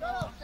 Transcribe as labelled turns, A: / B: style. A: 走走